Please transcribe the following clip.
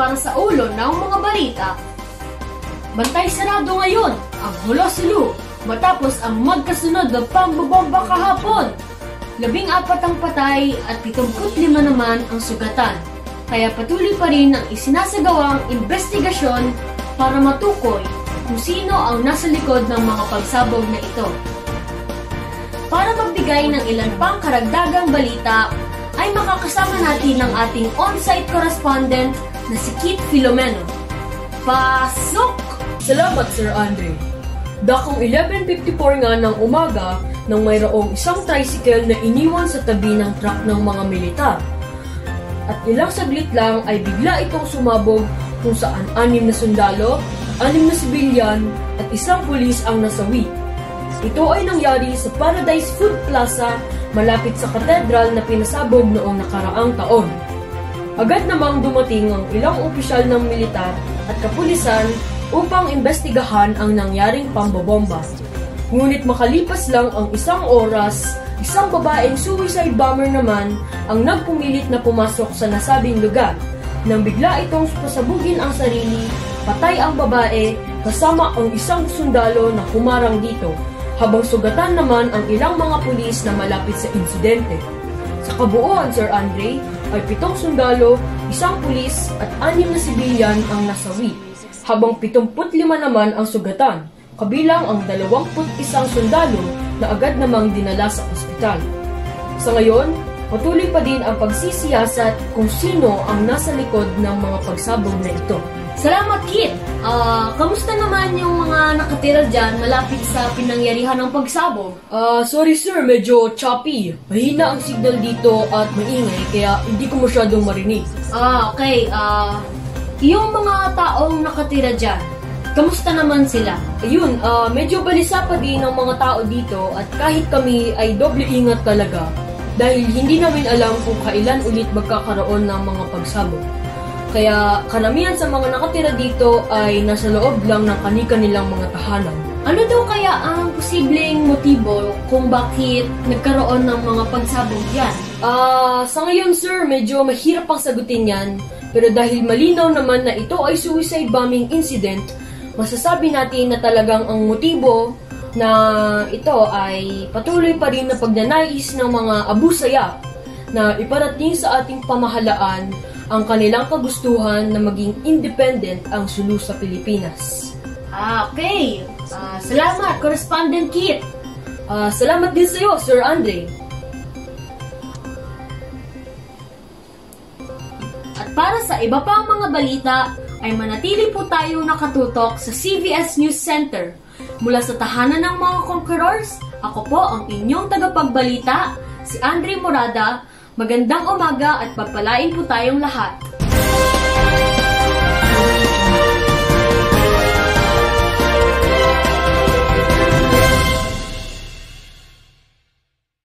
para sa ulo ng mga balita. Bantay sarado ngayon ang Hulosulu matapos ang magkasunod na pambobomba kahapon. Labing apat ang patay at 75 naman ang sugatan. Kaya patuloy pa rin ang isinasagawang investigasyon para matukoy kung sino ang nasa likod ng mga pagsabog na ito. Para magbigay ng ilan pang karagdagang balita, ay makakasama natin ang ating on-site correspondent na si Kit Filomeno. Pasok! Salamat, Sir Andre. Dakong 11.54 nga ng umaga nang mayroong isang tricycle na iniwan sa tabi ng truck ng mga militar. At ilang saglit lang ay bigla itong sumabog kung saan anim na sundalo, anim na sibilyan at isang pulis ang nasawi. Ito ay nangyari sa Paradise Food Plaza malapit sa katedral na pinasabog noong nakaraang taon. Agad namang dumating ang ilang opisyal ng militar at kapulisan upang imbestigahan ang nangyaring pambobomba. Ngunit makalipas lang ang isang oras, isang babaeng suicide bomber naman ang nagpumilit na pumasok sa nasabing lugar. Nang bigla itong pasabugin ang sarili, patay ang babae kasama ang isang sundalo na humarang dito habang sugatan naman ang ilang mga pulis na malapit sa insidente. Sa kabuuan, Sir Andre, ay pitong sundalo, isang pulis at anim na sibilyan ang nasawi, habang 75 naman ang sugatan, kabilang ang 21 sundalo na agad namang dinala sa ospital. Sa ngayon, patuloy pa din ang pagsisiyasat kung sino ang nasa likod ng mga pagsabog na ito. Salamat, Kit! Ah, kamusta naman yung mga nakatira dyan malapit sa pinangyarihan ng pagsabog? Ah, sorry sir, medyo choppy. Mahina ang signal dito at maingay kaya hindi ko masyadong marinig. Ah, okay. Ah, yung mga taong nakatira dyan, kamusta naman sila? Ayun, ah, medyo balisa pa din ang mga tao dito at kahit kami ay doble ingat talaga dahil hindi namin alam kung kailan ulit magkakaroon ng mga pagsabog. Kaya karamihan sa mga nakatira dito ay nasa loob lang ng kani-kanilang mga tahanan. Ano daw kaya ang posibleng motibo kung bakit nagkaroon ng mga pagsabog yan? Ah, sa ngayon sir, medyo mahirap pang sagutin yan. Pero dahil malinaw naman na ito ay suicide bombing incident, masasabi natin na talagang ang motibo na ito ay patuloy pa rin na pagnanais ng mga abusaya na iparating sa ating pamahalaan ang kanilang kagustuhan na maging independent ang Sulu sa Pilipinas. Ah, okay. Ah, salamat, Correspondent Kit. Ah, salamat din sa iyo, Sir Andre. At para sa iba pang mga balita, ay manatili po tayo nakatutok sa CVS News Center. Mula sa tahanan ng mga Conquerors, ako po ang inyong tagapagbalita, si Andre Morada. Magandang umaga at pagpalain po tayong lahat.